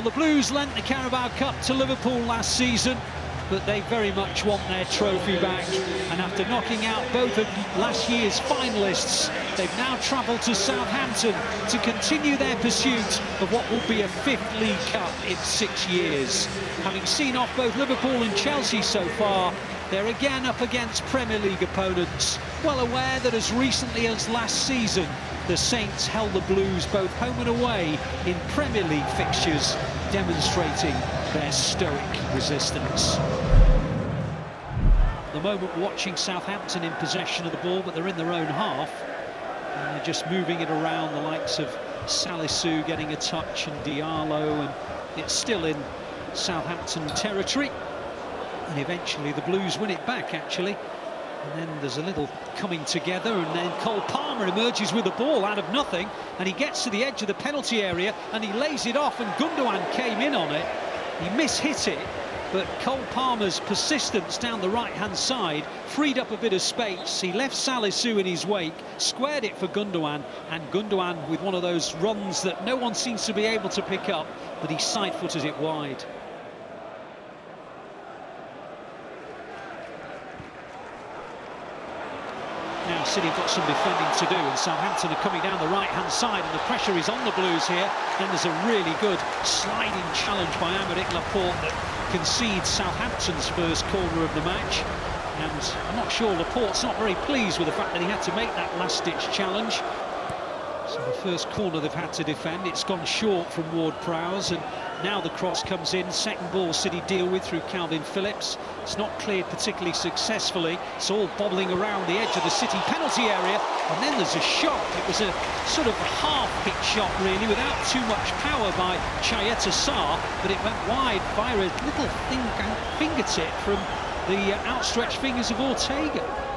The Blues lent the Carabao Cup to Liverpool last season, but they very much want their trophy back. And after knocking out both of last year's finalists, they've now travelled to Southampton to continue their pursuit of what will be a fifth League Cup in six years. Having seen off both Liverpool and Chelsea so far, they're again up against Premier League opponents, well aware that as recently as last season, the Saints held the Blues both home and away in Premier League fixtures, demonstrating their stoic resistance. The moment watching Southampton in possession of the ball, but they're in their own half. And they're just moving it around the likes of Salisu getting a touch and Diallo, and it's still in Southampton territory. And eventually the Blues win it back, actually. And then there's a little coming together, and then Cole Palmer emerges with the ball out of nothing, and he gets to the edge of the penalty area, and he lays it off, and Gundogan came in on it. He mishit it, but Cole Palmer's persistence down the right-hand side freed up a bit of space. He left Salisu in his wake, squared it for Gundogan, and Gundogan with one of those runs that no one seems to be able to pick up, but he side-footed it wide. City have got some defending to do and Southampton are coming down the right-hand side and the pressure is on the Blues here. Then there's a really good sliding challenge by Aymeric Laporte that concedes Southampton's first corner of the match. And I'm not sure Laporte's not very pleased with the fact that he had to make that last-ditch challenge. So the first corner they've had to defend, it's gone short from Ward-Prowse and now the cross comes in, second ball City deal with through Kalvin Phillips. It's not cleared particularly successfully. It's all bobbling around the edge of the City penalty area. And then there's a shot. It was a sort of half-hit shot, really, without too much power by Chayeta Sarr. But it went wide via a little thing, fingertip from the outstretched fingers of Ortega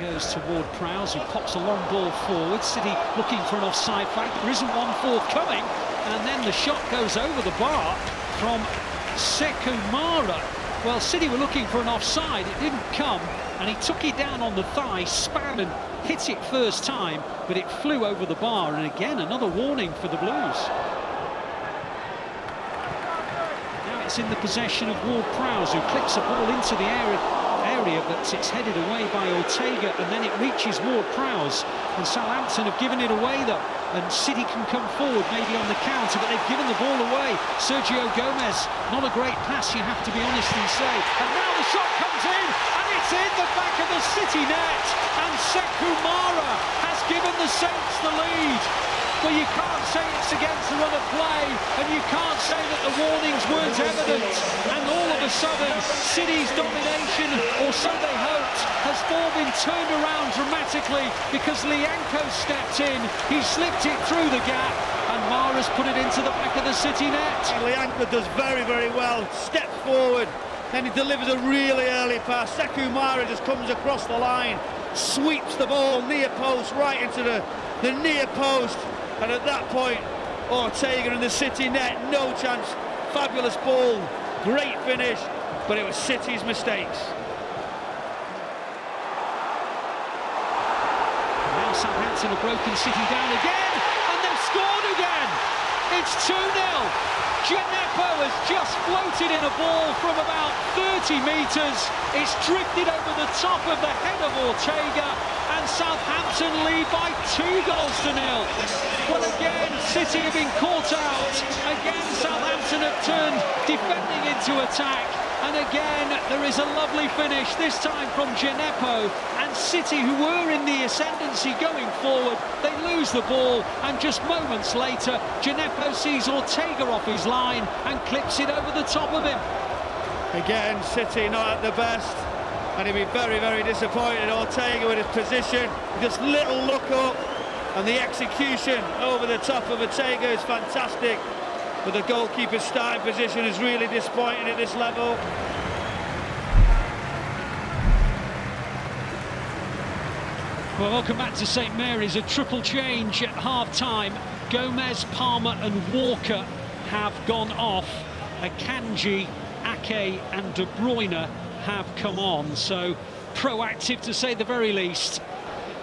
goes to Ward-Prowse, who pops a long ball forward. City looking for an offside flag. There isn't one forthcoming. And then the shot goes over the bar from Sekou Mara. Well, City were looking for an offside. It didn't come. And he took it down on the thigh, span and hit it first time. But it flew over the bar. And again, another warning for the Blues. Now it's in the possession of Ward-Prowse, who clips a ball into the area area, but it's headed away by Ortega, and then it reaches Ward-Prowse. And Southampton have given it away, though. And City can come forward, maybe on the counter, but they've given the ball away. Sergio Gomez, not a great pass, you have to be honest and say. And now the shot comes in, and it's in the back of the City net. And Sekou Mara has given the Saints the lead. Well, you can't say it's against the run of play, and you can't say that the warnings weren't evident. And all of a sudden, City's domination, or so they hoped, has all been turned around dramatically because Lyanco stepped in. He slipped it through the gap, and Mara's put it into the back of the City net. Lyanco does very, very well. Steps forward, then he delivers a really early pass. Sekou Mara just comes across the line, sweeps the ball near post, right into the, the near post. And at that point, Ortega in the City net, no chance. Fabulous ball, great finish, but it was City's mistakes. Now Southampton have broken City down again, and they've scored again. It's 2-0. Djenepo has just floated in a ball from about 30 metres. It's drifted over the top of the head of Ortega, and Southampton lead by two goals to nil. Well, again, City have been caught out. Again, Southampton have turned defending into attack. And again, there is a lovely finish, this time from Djenepo. And City, who were in the ascendancy going forward, they lose the ball. And just moments later, Djenepo sees Ortega off his line and clips it over the top of him. Again, City not at the best and he'd be very, very disappointed. Ortega with his position, just little look up, and the execution over the top of Ortega is fantastic. But the goalkeeper's starting position is really disappointing at this level. Well, welcome back to St Mary's. A triple change at half-time. Gomez, Palmer and Walker have gone off. Akanji, Ake and De Bruyne have come on, so proactive to say the very least.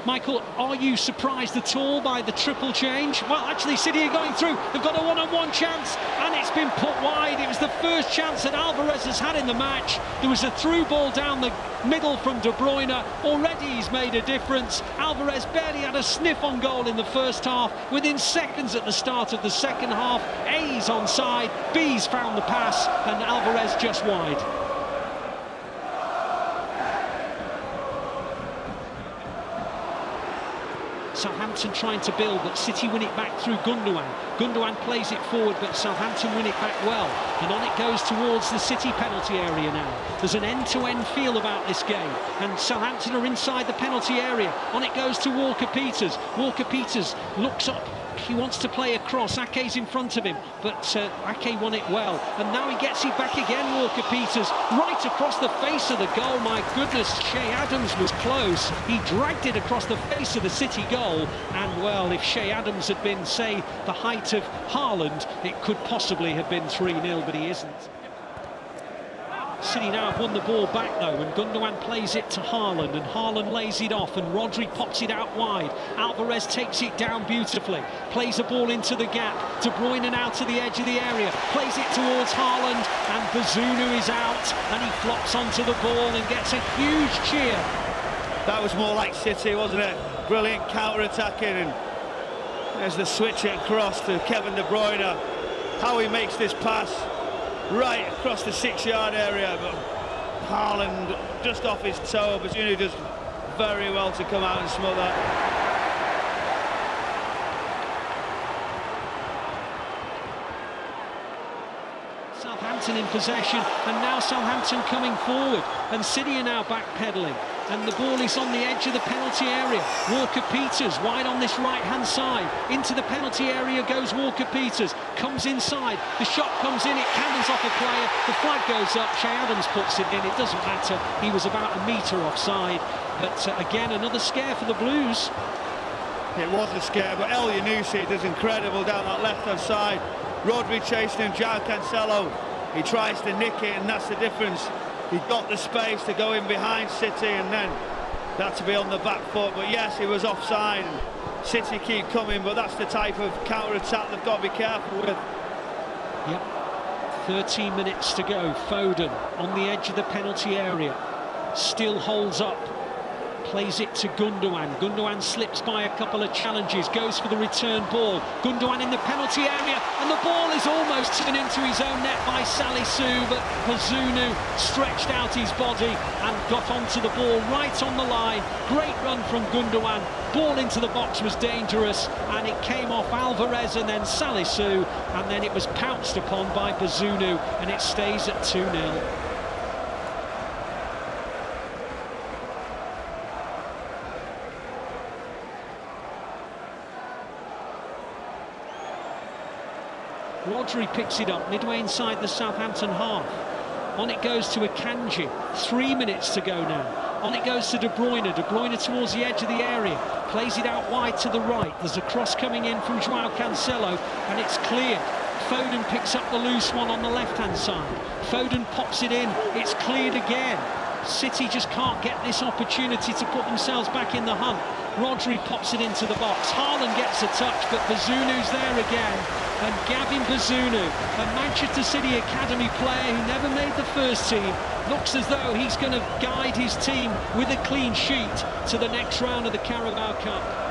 Michael, are you surprised at all by the triple change? Well, actually, City are going through. They've got a one-on-one chance, and it's been put wide. It was the first chance that Alvarez has had in the match. There was a through ball down the middle from De Bruyne. Already he's made a difference. Alvarez barely had a sniff on goal in the first half. Within seconds at the start of the second half, A's onside, B's found the pass, and Alvarez just wide. Southampton trying to build, but City win it back through Gundogan. Gundogan plays it forward, but Southampton win it back well. And on it goes towards the City penalty area now. There's an end-to-end -end feel about this game. And Southampton are inside the penalty area. On it goes to Walker-Peters. Walker-Peters looks up he wants to play across. Ake's in front of him, but uh, Ake won it well. And now he gets it back again, Walker Peters, right across the face of the goal. My goodness, Che Adams was close. He dragged it across the face of the City goal. And well, if Che Adams had been, say, the height of Haaland, it could possibly have been 3-0, but he isn't. City now have won the ball back though, and Gundogan plays it to Haaland, and Haaland lays it off, and Rodri pops it out wide. Alvarez takes it down beautifully, plays a ball into the gap. De Bruyne out to the edge of the area, plays it towards Haaland, and Bazunu is out, and he flops onto the ball and gets a huge cheer. That was more like City, wasn't it? Brilliant counter-attacking, and there's the switch across to Kevin De Bruyne. How he makes this pass right across the six-yard area, but Haaland just off his toe. but Bazunu does very well to come out and smother. Southampton in possession, and now Southampton coming forward, and City are now backpedaling and the ball is on the edge of the penalty area. Walker Peters wide on this right-hand side. Into the penalty area goes Walker Peters. Comes inside. The shot comes in. It cannons off a player. The flag goes up. Che Adams puts it in. It doesn't matter. He was about a metre offside. But uh, again, another scare for the Blues. It was a scare, but Elyounoussi does incredible down that left-hand side. Rodri chasing him, João Cancelo. He tries to nick it, and that's the difference. He got the space to go in behind City and then that to be on the back foot. But yes, he was offside. City keep coming, but that's the type of counter-attack they've got to be careful with. Yep. 13 minutes to go. Foden on the edge of the penalty area. Still holds up plays it to Gundogan. Gundogan slips by a couple of challenges, goes for the return ball. Gundogan in the penalty area, and the ball is almost turned into his own net by Salisu, but Bazunu stretched out his body and got onto the ball right on the line. Great run from Gundogan. Ball into the box was dangerous, and it came off Alvarez and then Salisu, and then it was pounced upon by Bazunu, and it stays at 2-0. Rodri picks it up midway inside the Southampton half. On it goes to Akanji. Three minutes to go now. On it goes to De Bruyne. De Bruyne towards the edge of the area. Plays it out wide to the right. There's a cross coming in from Joao Cancelo, and it's clear. Foden picks up the loose one on the left-hand side. Foden pops it in. It's cleared again. City just can't get this opportunity to put themselves back in the hunt. Rodri pops it into the box. Haaland gets a touch, but Bazunu's there again. And Gavin Bazunu, a Manchester City Academy player who never made the first team, looks as though he's going to guide his team with a clean sheet to the next round of the Carabao Cup.